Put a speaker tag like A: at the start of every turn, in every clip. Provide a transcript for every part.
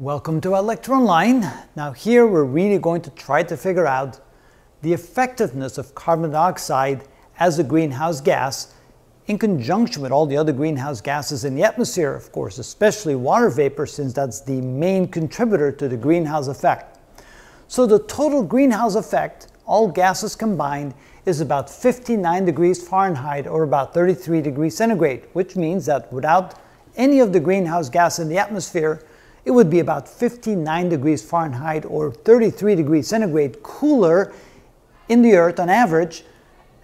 A: Welcome to ilectureonline. Now here we're really going to try to figure out the effectiveness of carbon dioxide as a greenhouse gas in conjunction with all the other greenhouse gases in the atmosphere, of course, especially water vapor since that's the main contributor to the greenhouse effect. So the total greenhouse effect, all gases combined, is about 59 degrees Fahrenheit or about 33 degrees centigrade, which means that without any of the greenhouse gas in the atmosphere, it would be about 59 degrees Fahrenheit or 33 degrees centigrade cooler in the Earth on average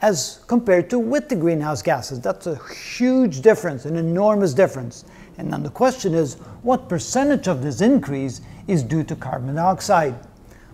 A: as compared to with the greenhouse gases. That's a huge difference, an enormous difference. And then the question is, what percentage of this increase is due to carbon dioxide?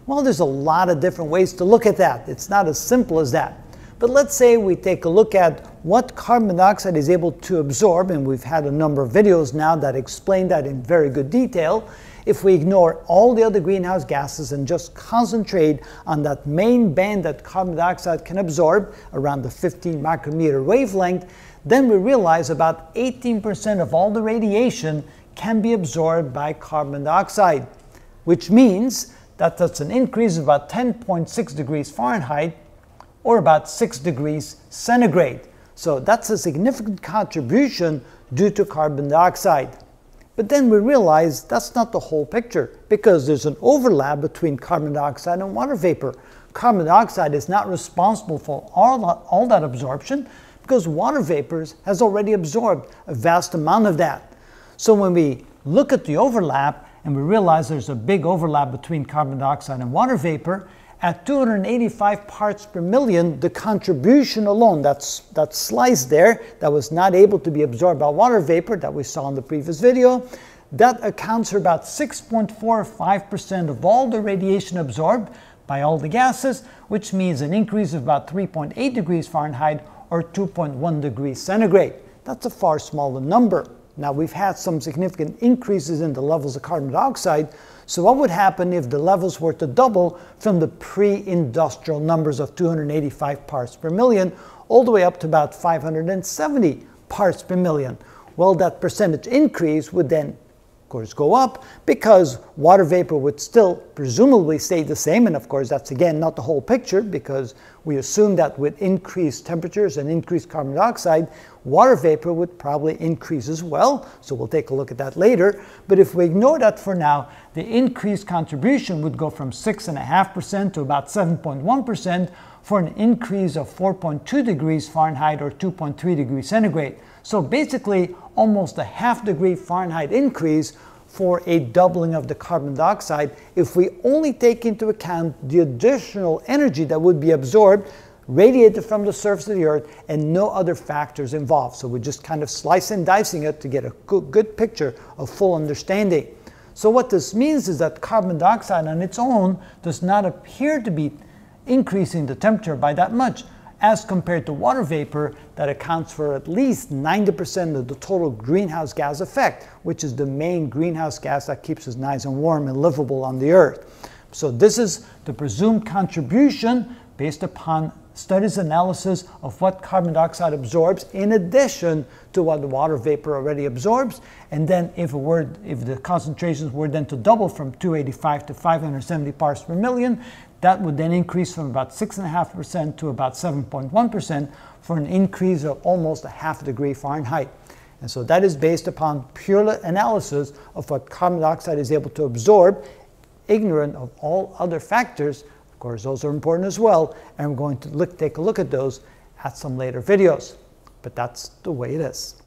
A: Well, there's a lot of different ways to look at that. It's not as simple as that. But let's say we take a look at what carbon dioxide is able to absorb, and we've had a number of videos now that explain that in very good detail. If we ignore all the other greenhouse gases and just concentrate on that main band that carbon dioxide can absorb, around the 15 micrometer wavelength, then we realize about 18% of all the radiation can be absorbed by carbon dioxide, which means that that's an increase of about 10.6 degrees Fahrenheit or about 6 degrees centigrade. So that's a significant contribution due to carbon dioxide. But then we realize that's not the whole picture because there's an overlap between carbon dioxide and water vapor. Carbon dioxide is not responsible for all that, all that absorption because water vapors has already absorbed a vast amount of that. So when we look at the overlap and we realize there's a big overlap between carbon dioxide and water vapor, at 285 parts per million, the contribution alone, that's that slice there, that was not able to be absorbed by water vapor that we saw in the previous video, that accounts for about 6.45% of all the radiation absorbed by all the gases, which means an increase of about 3.8 degrees Fahrenheit or 2.1 degrees centigrade. That's a far smaller number. Now we've had some significant increases in the levels of carbon dioxide, so what would happen if the levels were to double from the pre-industrial numbers of 285 parts per million all the way up to about 570 parts per million? Well, that percentage increase would then course go up because water vapor would still presumably stay the same. And of course that's again not the whole picture because we assume that with increased temperatures and increased carbon dioxide water vapor would probably increase as well. So we'll take a look at that later. But if we ignore that for now the increased contribution would go from 6.5% to about 7.1% for an increase of 4.2 degrees Fahrenheit or 2.3 degrees centigrade so basically, almost a half degree Fahrenheit increase for a doubling of the carbon dioxide if we only take into account the additional energy that would be absorbed, radiated from the surface of the Earth, and no other factors involved. So we're just kind of slicing and dicing it to get a good, good picture of full understanding. So what this means is that carbon dioxide on its own does not appear to be increasing the temperature by that much as compared to water vapor that accounts for at least 90% of the total greenhouse gas effect, which is the main greenhouse gas that keeps us nice and warm and livable on the earth. So this is the presumed contribution based upon studies analysis of what carbon dioxide absorbs in addition to what the water vapor already absorbs. And then if, were, if the concentrations were then to double from 285 to 570 parts per million, that would then increase from about 6.5% to about 7.1% for an increase of almost a half degree Fahrenheit. And so that is based upon pure analysis of what carbon dioxide is able to absorb, ignorant of all other factors. Of course, those are important as well, and we're going to look, take a look at those at some later videos. But that's the way it is.